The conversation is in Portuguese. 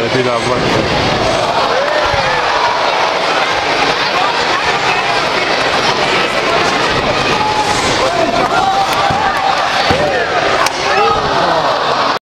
Olha, cuidado, vai.